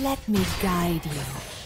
Let me guide you.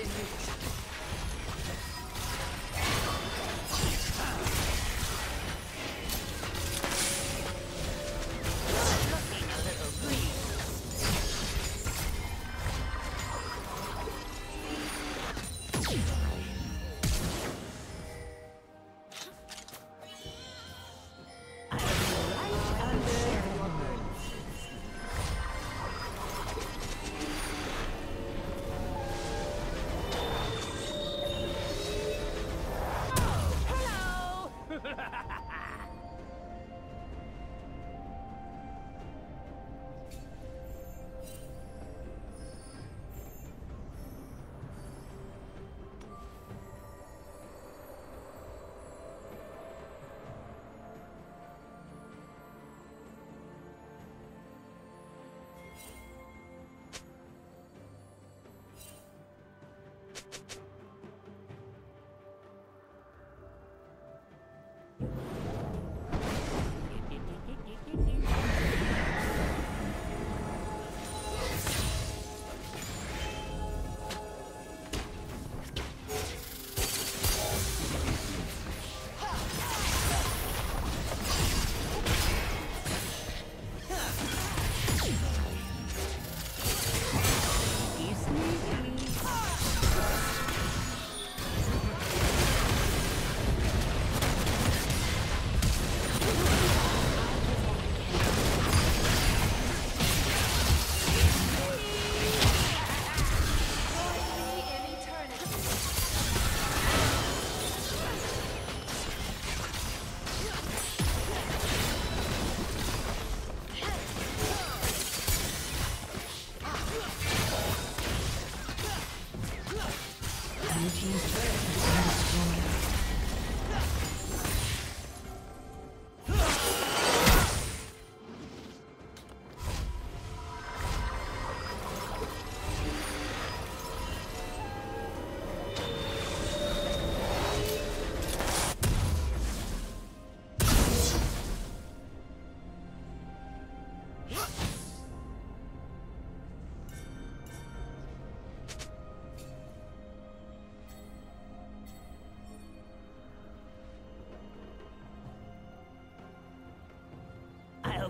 been reached. I'll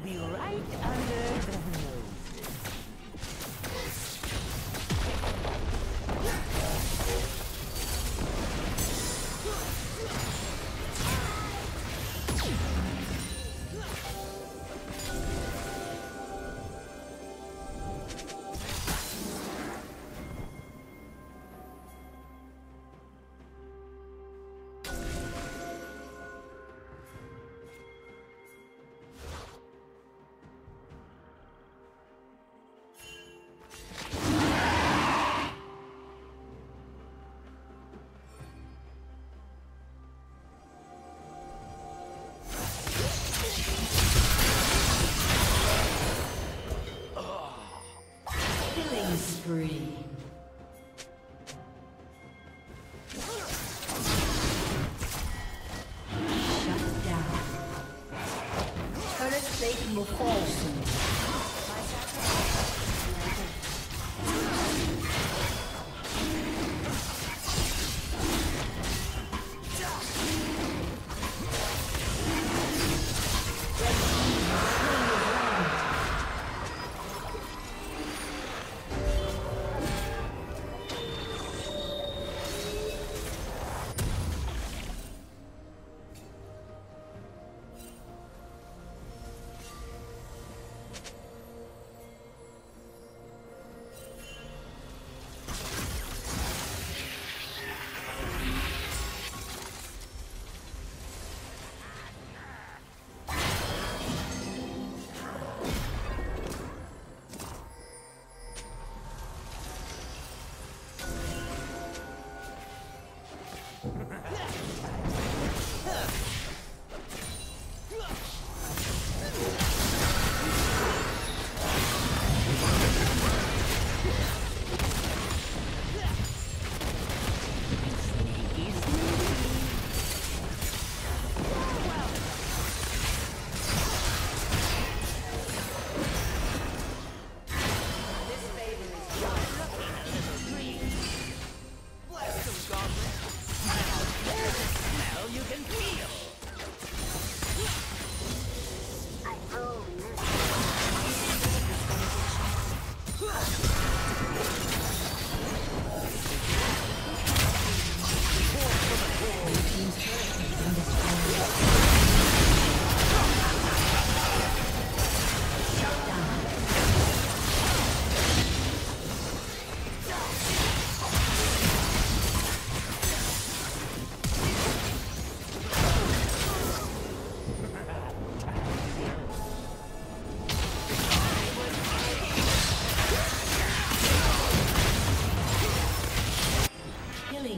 be right under the nose.